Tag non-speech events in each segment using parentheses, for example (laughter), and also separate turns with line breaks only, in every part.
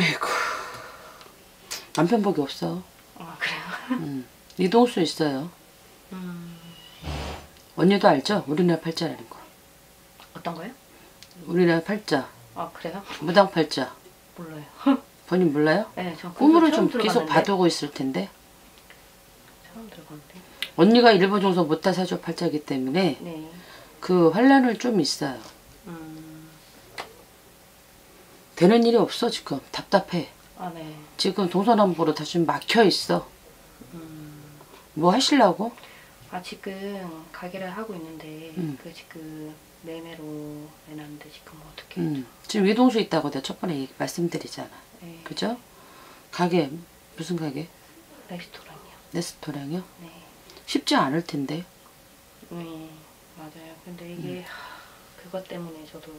아이고. 남편복이 없어.
아 그래요?
음. 이동수 있어요.
음,
언니도 알죠? 우리나라 팔자라는 거.
어떤 거요?
우리나라 팔자.
아 그래요?
무당 팔자.
몰라요.
본인 몰라요?
네, 저
꿈으로 좀 계속. 봐두고 있을 텐데.
처음 들어봤는데.
언니가 일본 정서 못다 사주 팔자기 때문에
네.
그 환란을 좀 있어요. 되는 일이 없어 지금. 답답해.
아 네.
지금 동서남북으로 다 지금 막혀 있어.
음,
뭐 하시려고?
아 지금 가게를 하고 있는데
음.
그 지금 매매로 내놨는데 지금 어떻게?
음. 지금 이동수 있다고 내가 첫 번에 말씀드리잖아.
네.
그죠? 가게 무슨 가게?
레스토랑이요.
레스토랑이요?
네.
쉽지 않을 텐데.
네 맞아요. 근데 이게
음.
하, 그것 때문에 저도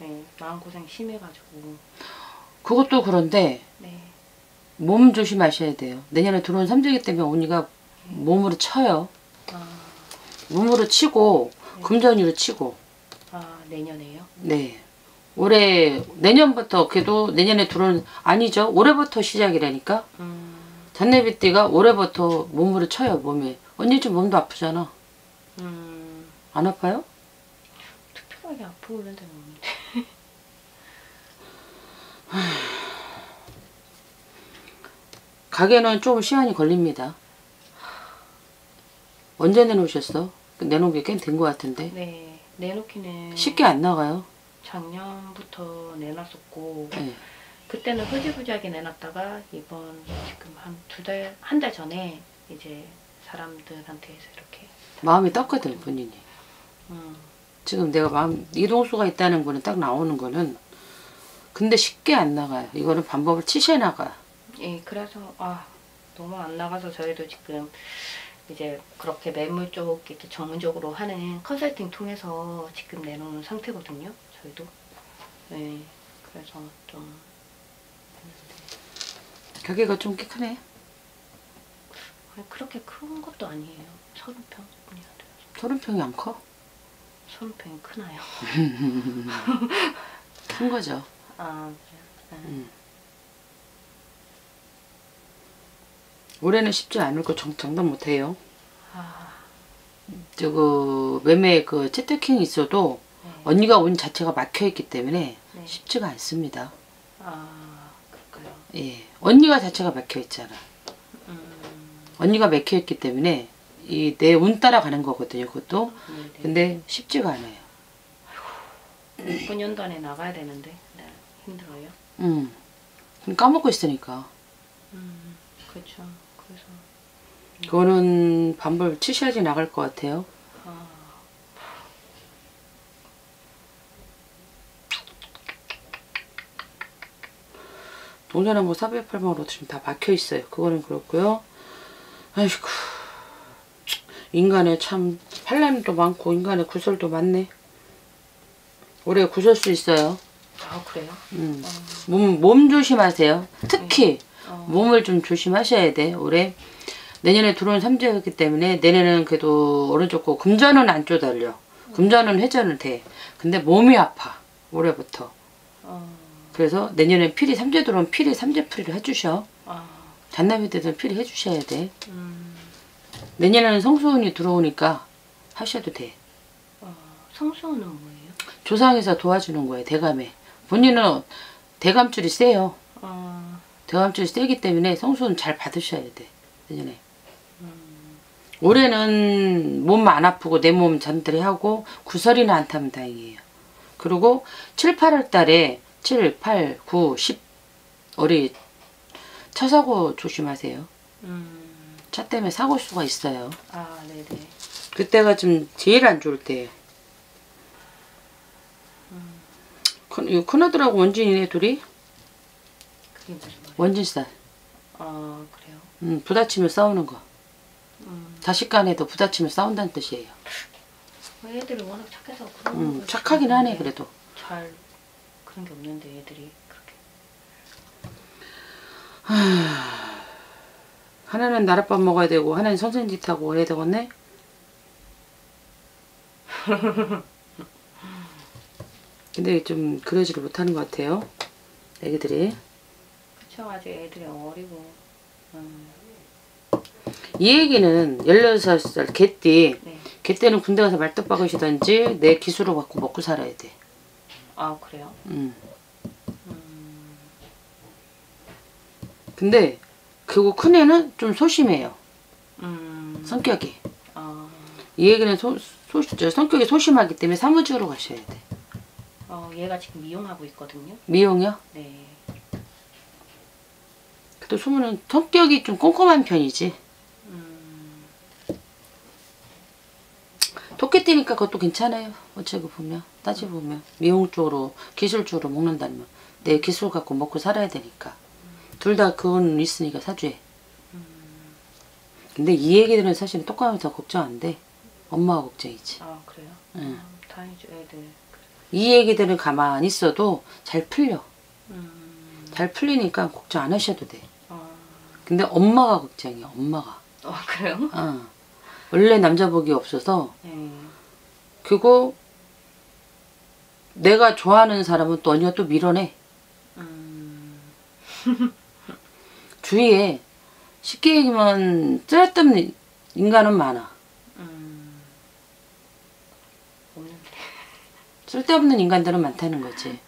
네, 마음 고생 심해가지고
그것도 그런데
네.
몸 조심하셔야 돼요. 내년에 들어온 삼재기 때문에 언니가 몸으로 쳐요.
아,
몸으로 치고
네.
금전으로 치고.
아 내년에요?
네. 올해 내년부터 그래도 내년에 들어온 아니죠. 올해부터 시작이라니까.
음,
잔내비띠가 올해부터 몸으로 쳐요 몸에. 언니 좀 몸도 아프잖아.
음,
안 아파요?
특별하게 아프고 그런 데는 없는데. (sighs)
가게는 좀 시간이 걸립니다. 언제 내놓으셨어? 그 내놓은 게 꽤 된 것 같은데.
네, 내놓기는
쉽게 안 나가요.
작년부터 내놨었고
네.
그때는 흐지부지하게 내놨다가 이번 지금 한 두 달, 한 달 전에 이제 사람들한테서 이렇게
마음이 떴거든 본인이.
음,
지금 내가 마음 이동수가 있다는 거는 딱 나오는 거는 근데 쉽게 안 나가요. 이거는 방법을 치셔 나가.
예, 그래서 아 너무 안 나가서 저희도 지금 이제 그렇게 매물 쪽 이렇게 전문적으로 하는 컨설팅 통해서 지금 내놓는 상태거든요. 저희도. 네, 그래서 좀
가게가 좀 꽤 크네.
아니, 그렇게 큰 것도 아니에요. 서른 평뿐이야 돼요.
서른 평이 안 커?
서른 평이 크나요? (laughs)
큰 거죠.
아 그래요. 네.
올해는 쉽지 않을 거 정, 장담 못 해요.
아,
저거 매매 그 채택킹이 있어도
네.
언니가 온 자체가 막혀 있기 때문에
네.
쉽지가 않습니다.
아 그럴까요?
예. 언니가 자체가 막혀 있잖아.
음,
언니가 막혀 있기 때문에 이 내 운 따라가는 거거든요. 그것도.
네, 네.
근데 쉽지가 않아요.
이번 연도 안에 나가야 되는데 네, 힘들어요.
음. 그럼 까먹고 있으니까.
음, 그렇죠. 그래서
그거는 반벌 치셔야지 나갈 것 같아요.
아,
동전은 뭐 408방으로 지금 다 막혀 있어요. 그거는 그렇고요. 아이고. 인간의 참 환란도 많고 인간의 구설도 많네. 올해 구설 수 있어요.
아 그래요?
음. 몸, 몸 조심하세요. 특히
어,
몸을 좀 조심하셔야 돼. 올해 내년에 들어온 삼재였기 때문에 내년에는 그래도 오른쪽 거 금전은 안 쪼달려. 금전은 회전은 돼. 근데 몸이 아파. 올해부터.
어,
그래서 내년에 필히 삼재 들어오면 필히 삼재풀이를 해주셔.
아,
잔나비 때도 필히 해주셔야 돼.
음,
내년에는 성수운이 들어오니까 하셔도 돼.
어, 성수는 뭐예요?
조상에서 도와주는 거예요. 대감에. 본인은 대감줄이 세요.
어,
대감줄이 세기 때문에 성수운 잘 받으셔야 돼. 내년에.
음,
올해는 몸 안 아프고 내몸 잔들이 하고 구설이나 안 타면 다행이에요. 그리고 7, 8월 달에 7, 8, 9, 10 우리 차 사고 조심하세요.
음,
차 때문에 사고 수가 있어요.
아, 네네.
그때가 좀 제일 안 좋을 때예요.
음,
큰, 이거 큰아들하고 원진이네 둘이
그게 무슨 말이에요?
원진살.
아, 그래요?
음, 부딪히며 싸우는 거.
음,
자식 간에도 부딪히며 싸운다는 뜻이에요.
애들이 워낙 착해서 그런
음,
걸
착하긴 하네 그래도.
잘 그런 게 없는데 애들이 그렇게
하나는 나랏밥 먹어야 되고 하나는 선생님 짓하고 해야 되겠네. (laughs) 근데 좀 그러지를 못하는 것 같아요. 애기들이.
그쵸 아직 애들이 어리고. 음,
이 얘기는 16살 개띠
네.
개띠는 군대 가서 말뚝 박으시던지 내 기술을 갖고 먹고 살아야 돼
아 그래요?
음.
음,
근데 그리고 큰애는 좀 소심해요
음,
성격이
아,
이 얘기는 소, 소, 저 성격이 소심하기 때문에 사무직으로 가셔야 돼
어, 얘가 지금 미용하고 있거든요.
미용이요?
네.
그래도 소문은 성격이 좀 꼼꼼한 편이지
음,
토끼띠니까 그것도 괜찮아요. 어찌고 보면 따지고 보면 미용 쪽으로 기술 쪽으로 먹는다면 내 기술 갖고 먹고 살아야 되니까 둘 다 그건 있으니까 사주에. 근데 이 얘기들은 사실은 똑같아서 걱정 안 돼. 엄마가 걱정이지.
아 그래요?
응.
아, 다행이죠 애들.
이 얘기들은 가만히 있어도 잘 풀려.
음,
잘 풀리니까 걱정 안 하셔도 돼.
아,
근데 엄마가 걱정이야. 엄마가.
어 그래요?
어. 원래 남자복이 없어서
네.
그거 내가 좋아하는 사람은 또 언니가 또 밀어내.
음,
주위에 쉽게 얘기하면 쓸데없는 인간은 많아.
음, 없는데.
쓸데없는 인간들은 많다는 거지.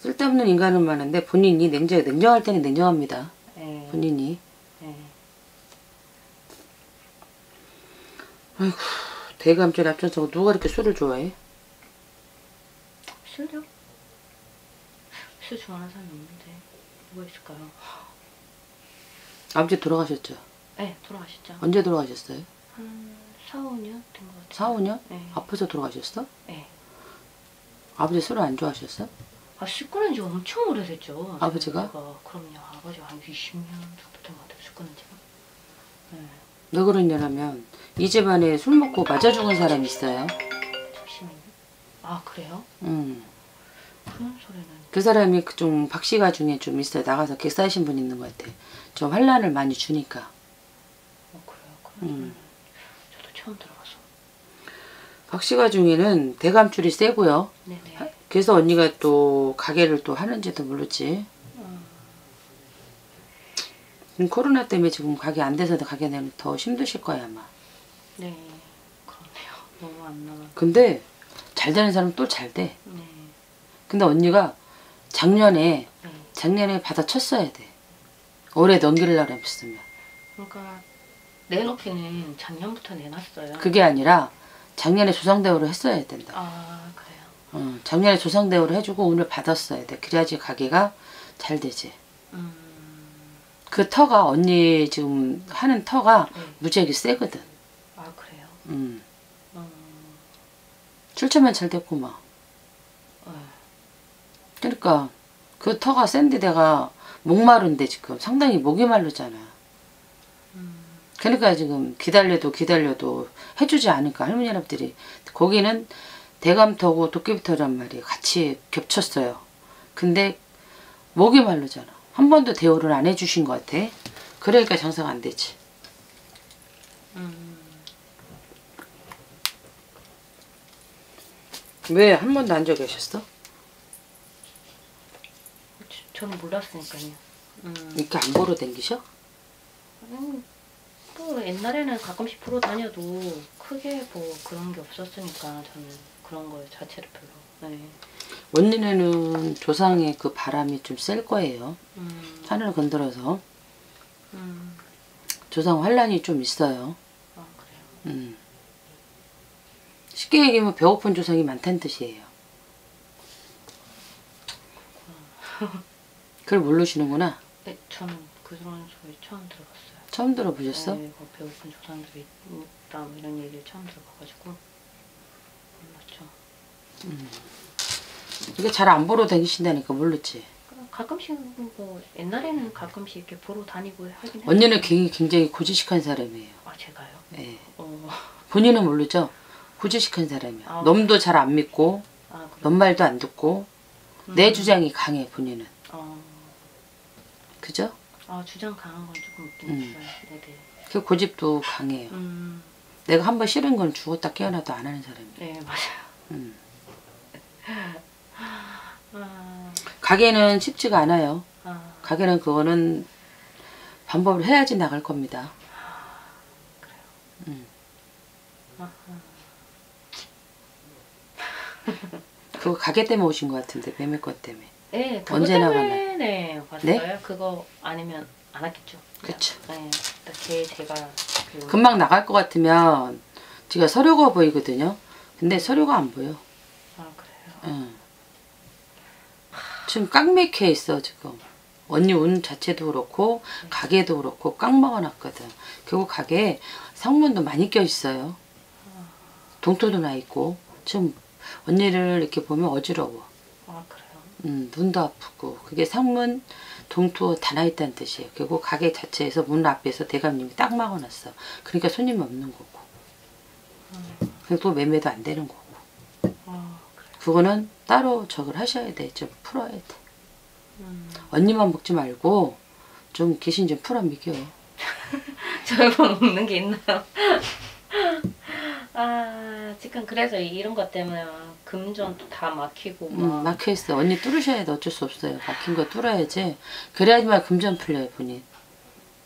쓸데없는 인간은 많은데 본인이 냉정, 냉정할 때는 냉정합니다.
네.
본인이.
네.
대감절 앞전서 누가 이렇게 술을 좋아해?
술요? 술 좋아하는 사람이 없는데 누가 있을까요?
아버지 돌아가셨죠?
네 돌아가셨죠.
언제 돌아가셨어요?
한 4, 5년 된 것 같아요.
4, 5년?
네.
아파서 돌아가셨어?
네.
아버지 술을 안 좋아하셨어?
아, 술 끊은 지 엄청 오래됐죠.
아버지가?
제가 그럼요. 아버지가 한 20년 정도 된 것 같아요. 술 끊은 지가. 네.
왜 그러냐면 이 집안에 술 먹고 맞아 죽은 사람이 있어요.
잠시만요. 아, 그래요?
음.
그런 소리는.
그 사람이 그좀 박씨가 중에 좀 있어요. 나가서 객사하신 분 있는 것 같아. 좀 환란을 많이 주니까.
어, 그래요? 그런
음.
처음 들어봐서.
박씨가 중에는 대감줄이 세고요.
네네.
그래서 언니가 또 가게를 또 하는지도 모르지.
음,
음, 코로나 때문에 지금 가게 안 돼서 가게 내면 더 힘드실 거야 아마.
네. 그렇네요. 너무 안 남아.
근데 잘 되는 사람 또 잘 돼.
네.
근데 언니가 작년에
네.
작년에 받아쳤어야 돼. 올해 넘기려고 했으면.
그러니까 내놓기는 작년부터 내놨어요.
그게 아니라 작년에 조상대우를 했어야 된다.
아, 그래요.
어, 작년에 조상대우를 해주고 오늘 받았어야 돼. 그래야지 가게가 잘 되지.
음,
그 터가 언니 지금 하는 터가
네.
무지하게 세거든.
아, 그래요.
음.
음,
출처만 잘 됐고 막.
어,
그러니까 그 터가 센데 내가 목 마른데 지금 상당히 목이 마르잖아.
음,
그러니까 지금 기다려도 기다려도 해주지 않을까 할머니 할아버들이 거기는 대감터고 도깨비터란 말이 같이 겹쳤어요. 근데 목이 마르잖아. 한 번도 대우를 안 해주신 것 같아. 그러니까 장사가 안 되지.
음.
왜한 번도 안 계셨어?
저- 저는 몰랐으니까요. 음,
이렇게 안 보러 댕기셔?
음, 또 옛날에는 가끔씩 보러 다녀도 크게 뭐 그런 게 없었으니까 저는 그런 거 자체를 별로. 네.
원년에는 조상의 그 바람이 좀 셀 거예요.
음,
하늘을 건드려서
음,
조상 환란이 좀 있어요.
아 그래요.
음. 쉽게 얘기하면 배고픈 조상이 많다는 뜻이에요. (laughs) 그걸 모르시는구나.
네, 저는 그런 소리 처음 들어봤어요.
처음 들어보셨어?
네, 뭐 배고픈 조상들이 있다 뭐 이런 얘기를 처음 들어봐가지고 몰랐죠.
이게 잘 안 보러 다니신다니까 모르지.
가끔씩 뭐 옛날에는 가끔씩 이렇게 보러 다니고 하긴 했는데
언니는 굉장히, 굉장히 고지식한 사람이에요.
아 제가요?
예.
어,
본인은 모르죠? 고지식한 사람이야.
아.
놈도 잘 안 믿고,
아.
놈 말도 안 듣고, 내
음.
주장이 강해, 본인은.
어,
그죠?
아 주장 강한 건 조금
음.
있어요. 네네.
그 고집도 강해요.
음,
내가 한 번 싫은 건 죽었다 깨어나도 안 하는 사람이야.
네 맞아요.
음. (laughs)
아,
가게는 쉽지가 않아요.
아,
가게는 그거는 방법을 해야지 나갈 겁니다.
아하.
그거 가게 때문에 오신 것 같은데 매매권 때문에.
네, 그거
언제
때문에? 네, 봤어요. 그거 아니면 안 왔겠죠.
그쵸.
네, 제 제가 그
금방 나갈 것 같으면 제가 서류가 보이거든요. 근데 서류가 안 보여.
아 그래요.
응. 지금 꽉 막혀 있어 지금. 언니 운 자체도 그렇고 가게도 그렇고 꽉 막아놨거든. 그리고 가게에 상문도 많이 껴 있어요. 동토도 나 있고 지금 언니를 이렇게 보면 어지러워. 음, 눈도 아프고 그게 상문 동토 다나 있다는 뜻이에요. 그리고 가게 자체에서 문 앞에서 대감님이 딱 막아놨어. 그러니까 손님이 없는 거고. 그리고 또 매매도 안 되는 거고.
아 그래요.
그거는 따로 저걸 하셔야 돼. 좀 풀어야 돼.
음.
언니만 먹지 말고 좀 귀신 좀 풀어 미겨. (laughs)
저만 먹는 게 있나요? 아 지금 그래서 이런 것 때문에 금전도 다 막히고 막
음, 막혀 있어. 언니 뚫으셔야 돼. 어쩔 수 없어요. 막힌 거 뚫어야지. 그래야지만 금전 풀려요, 본인.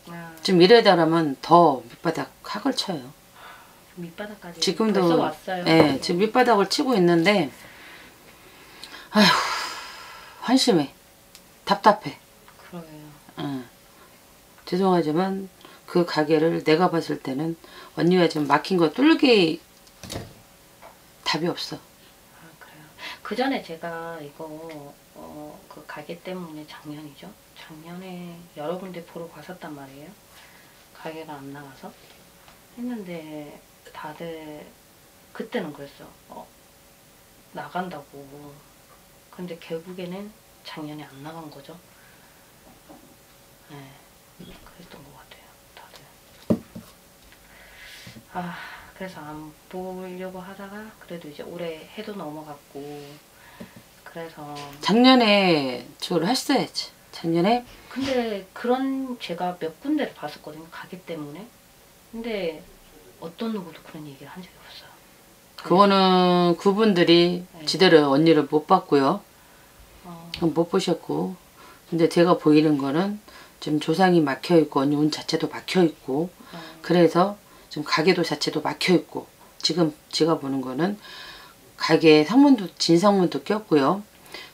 아,
좀 이래다 그러면 더 밑바닥 학을 쳐요.
밑바닥까지
지금도
벌써 왔어요.
예, 지금 밑바닥을 치고 있는데 아휴 한심해. 답답해.
그러게요.
응. 죄송하지만 그 가게를 내가 봤을 때는 언니가 좀 막힌 거 뚫기 답이 없어.
아 그래요. 그 전에 제가 이거 어, 그 가게 때문에 작년이죠. 작년에 여러 군데 보러 갔었단 말이에요. 가게가 안 나가서 했는데 다들 그때는 그랬어. 어, 나간다고. 근데 결국에는 작년에 안 나간 거죠. 네, 그랬던 것 같아요. 아, 그래서 안 보려고 하다가 그래도 이제 올해 해도 넘어갔고 그래서
작년에 저걸 했어야지. 작년에
근데 그런 제가 몇 군데를 봤었거든요 가게 때문에 근데 어떤 누구도 그런 얘기를 한 적이 없어요
그거는 그분들이
네.
지대로 언니를 못 봤고요.
어,
못 보셨고. 근데 제가 보이는 거는 좀 조상이 막혀 있고 언니 운 자체도 막혀 있고
어,
그래서 좀 가게도 자체도 막혀 있고 지금 제가 보는 거는 가게 상문도 진상문도 꼈고요.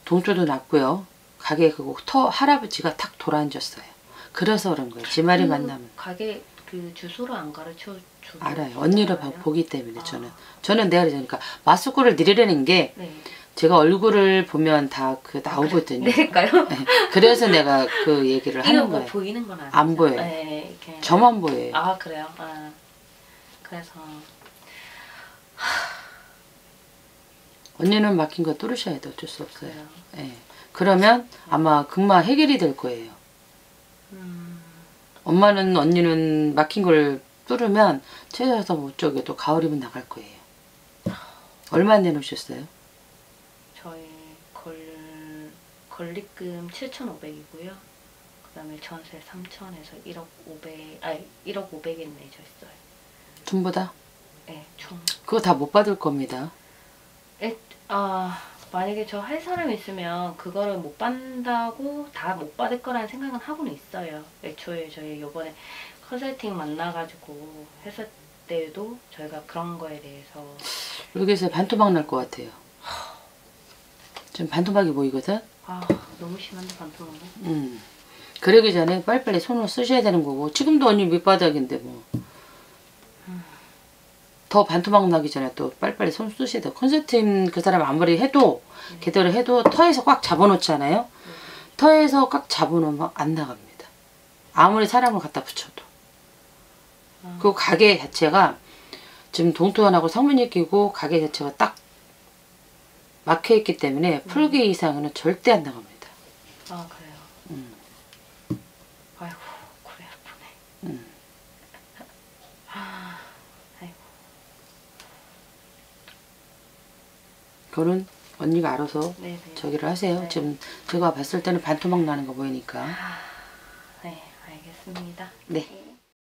동조도 났고요. 가게 그거 터 할아버지가 탁 돌아앉았어요. 그래서 그런 거예요. 지 말이
그
만나면
가게 그 주소를 안 가르쳐 주
알아요. 언니를 봐- 보기 때문에 저는 저는 내가 그러니까 마스크를 내리려는 게
네.
제가 얼굴을 보면 다 그 나오거든요.
내릴까요?
네. 그래서 내가 그 얘기를 하는
뭐
거예요.
보이는 건 아니죠?
안 보여요.
네, 이렇게.
저만 보여요.
아 그래요? 아, 그래서
언니는 막힌 거 뚫으셔야 돼. 어쩔 수
없어요.
예. 그러면 아마 금방 해결이 될 거예요.
음,
엄마는 언니는 막힌 걸 뚫으면 최저에서 못 쪽에도 가을이면 나갈 거예요. 얼마 내놓으셨어요?
저희 걸, 권리금 7,500이고요 그 다음에 전세 3천에서 1억 500, 아니 1억 500에 내져 있어요
전부 다?
네, 총
그거 다 못 받을 겁니다.
에, 아 만약에 저 할 사람 있으면 그거를 못 받는다고 다 못 받을 거라는 생각은 하고는 있어요. 애초에 저희 요번에 컨설팅 만나가지고 했을 때도 저희가 그런 거에 대해서
여기서 반토막 날 것 같아요. 좀 반토막이 보이거든?
아 너무 심한데 반토막은
음. 그러기 전에 빨리빨리 손을 쓰셔야 되는 거고 지금도 언니 밑바닥인데 뭐. 더 반토막 나기 전에 또 빨리빨리 손 쓰셔야 돼요. 컨설팅 그 사람 아무리 해도 제대로 해도 터에서 꽉 잡아놓잖아요. 터에서 꽉 잡아놓으면 안 나갑니다. 아무리 사람을 갖다 붙여도.
아.
그 가게 자체가 지금 동토안하고 상문이 끼고 가게 자체가 딱 막혀있기 때문에 풀기 이상은 절대 안 나갑니다.
아 그래요.
음.
아이고 고개 아프네.
음.
아, 아이고
그거는 언니가 알아서
네네.
저기를 하세요.
네.
지금 제가 봤을 때는 반토막 나는 거 보이니까.
아, 네 알겠습니다.
네.
네.